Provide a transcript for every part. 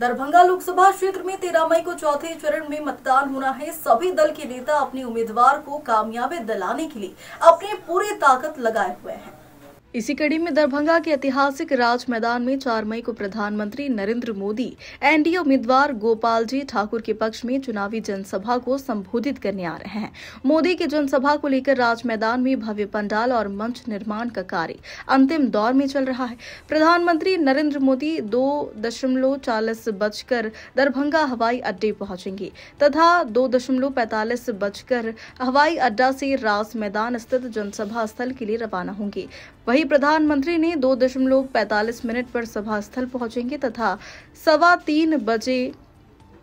दरभंगा लोकसभा क्षेत्र में तेरह मई को चौथे चरण में मतदान होना है। सभी दल के नेता अपने उम्मीदवार को कामयाबी दिलाने के लिए अपनी पूरी ताकत लगाए हुए हैं। इसी कड़ी में दरभंगा के ऐतिहासिक राज मैदान में 4 मई को प्रधानमंत्री नरेंद्र मोदी, एनडीए उम्मीदवार गोपाल जी ठाकुर के पक्ष में चुनावी जनसभा को संबोधित करने आ रहे हैं। मोदी की जनसभा को लेकर राज मैदान में भव्य पंडाल और मंच निर्माण का कार्य अंतिम दौर में चल रहा है। प्रधानमंत्री नरेंद्र मोदी दो दशमलव चालीस बजकर दरभंगा हवाई अड्डे पहुँचेंगे तथा दो दशमलव पैंतालीस बजकर हवाई अड्डा से राज मैदान स्थित जनसभा स्थल के लिए रवाना होंगे। वहीं प्रधानमंत्री ने दो दशमलव पैंतालीस मिनट पर सभा स्थल पहुँचेंगे तथा सवा तीन बजे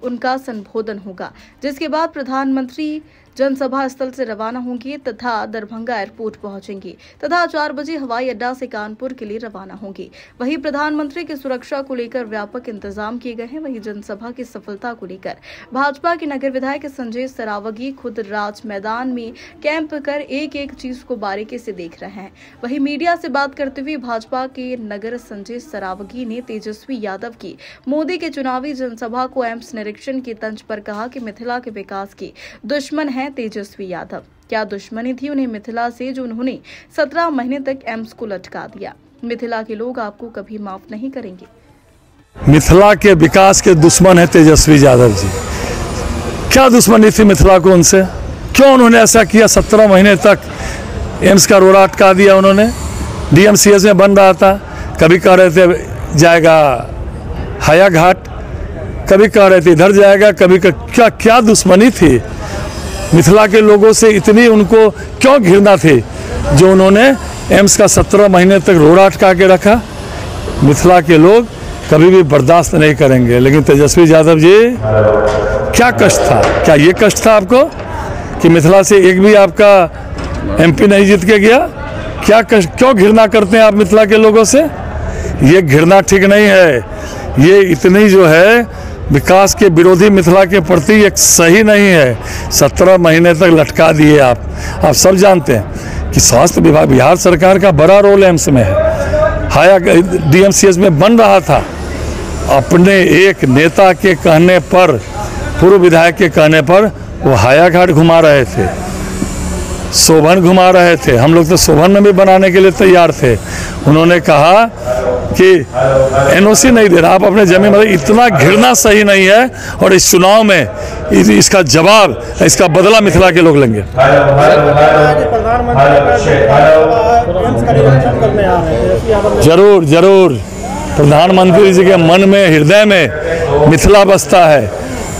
उनका संबोधन होगा, जिसके बाद प्रधानमंत्री जनसभा स्थल से रवाना होंगे तथा दरभंगा एयरपोर्ट पहुंचेंगी तथा चार बजे हवाई अड्डा से कानपुर के लिए रवाना होंगी। वहीं प्रधानमंत्री की सुरक्षा को लेकर व्यापक इंतज़ाम किए गए हैं। वहीं जनसभा की सफलता को लेकर भाजपा के नगर विधायक संजय सरावगी खुद राज मैदान में कैंप कर एक एक चीज़ को बारीकी से देख रहे हैं। वहीं मीडिया से बात करते हुए भाजपा के नगर संजय सरावगी ने तेजस्वी यादव की मोदी के चुनावी जनसभा को एम्स निरीक्षण के तंज पर कहा कि मिथिला के विकास की दुश्मन है तेजस्वी यादव। क्या दुश्मनी थी उन्हें मिथिला से जो उन्होंने सत्रह महीने तक एम्स को लटका दिया? मिथिला के लोग आपको कभी माफ़ नहीं करेंगे। मिथिला के विकास के दुश्मन है तेजस्वी यादव जी। क्या दुश्मनी थी मिथिला को उनसे? क्यों उन्होंने ऐसा किया? सत्रह महीने तक एम्स का रोड़ा अटका दिया उन्होंने। डीएमसीएस में बन रहा था। कभी कह रहे थे जाएगा हया घाट कभी कह रहे थे इधर जाएगा। कभी कह, क्या क्या दुश्मनी थी? मिथिला के लोगों से इतनी उनको क्यों घृणा थी, जो उन्होंने एम्स का सत्रह महीने तक रोड़ा अटका के रखा। मिथिला के लोग कभी भी बर्दाश्त नहीं करेंगे। लेकिन तेजस्वी यादव जी, क्या कष्ट था? क्या ये कष्ट था आपको कि मिथिला से एक भी आपका एमपी नहीं जीत के गया? क्या कष्ट, क्यों घृणा करते हैं आप मिथिला के लोगों से? ये घृणा ठीक नहीं है। ये इतनी जो है विकास के विरोधी मिथिला के प्रति एक सही नहीं है। सत्रह महीने तक लटका दिए आप। आप सब जानते हैं कि स्वास्थ्य विभाग बिहार सरकार का बड़ा रोल एम्स में है। हाया डीएमसीएस में बन रहा था। अपने एक नेता के कहने पर, पूर्व विधायक के कहने पर वो हाया घाट घुमा रहे थे। शोभन घुमा रहे थे। हम लोग तो शोभन में भी बनाने के लिए तैयार थे। उन्होंने कहा कि एनओसी नहीं दे रहा। आप अपने ज़मीन मतलब इतना घिरना सही नहीं है और इस चुनाव में इस, इसका जवाब इसका बदला मिथिला के लोग लेंगे। ज़रूर ज़रूर। प्रधानमंत्री जी के मन में हृदय में मिथिला बसता है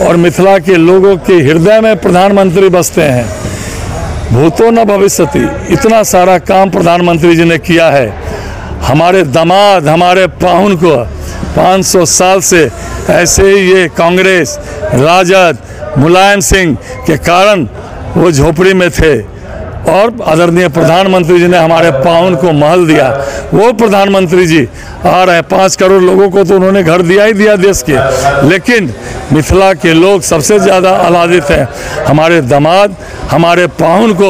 और मिथिला के लोगों के हृदय में प्रधानमंत्री बसते हैं। भूतो न भविष्यति। इतना सारा काम प्रधानमंत्री जी ने किया है। हमारे दामाद, हमारे पाहुन को 500 साल से ऐसे ही ये कांग्रेस, राजद, मुलायम सिंह के कारण वो झोपड़ी में थे। और आदरणीय प्रधानमंत्री जी ने हमारे पाउन को महल दिया। वो प्रधानमंत्री जी, आ रहे पाँच करोड़ लोगों को तो उन्होंने घर दिया ही दिया देश के। लेकिन मिथिला के लोग सबसे ज़्यादा आह्लादित हैं। हमारे दामाद, हमारे पाहुन को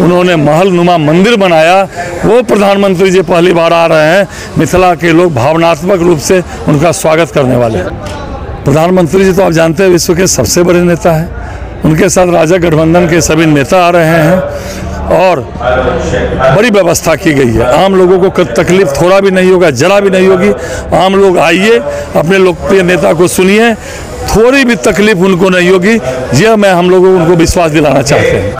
उन्होंने महल नुमा मंदिर बनाया। वो प्रधानमंत्री जी पहली बार आ रहे हैं। मिथिला के लोग भावनात्मक रूप से उनका स्वागत करने वाले हैं। प्रधानमंत्री जी तो आप जानते हैं, विश्व के सबसे बड़े नेता हैं। उनके साथ राजा गठबंधन के सभी नेता आ रहे हैं। और बड़ी व्यवस्था की गई है। आम लोगों को तकलीफ़ थोड़ा भी नहीं होगा, जरा भी नहीं होगी। आम लोग आइए, अपने लोकप्रिय नेता को सुनिए। थोड़ी भी तकलीफ़ उनको नहीं होगी। यह मैं हम लोगों को उनको विश्वास दिलाना चाहते हैं।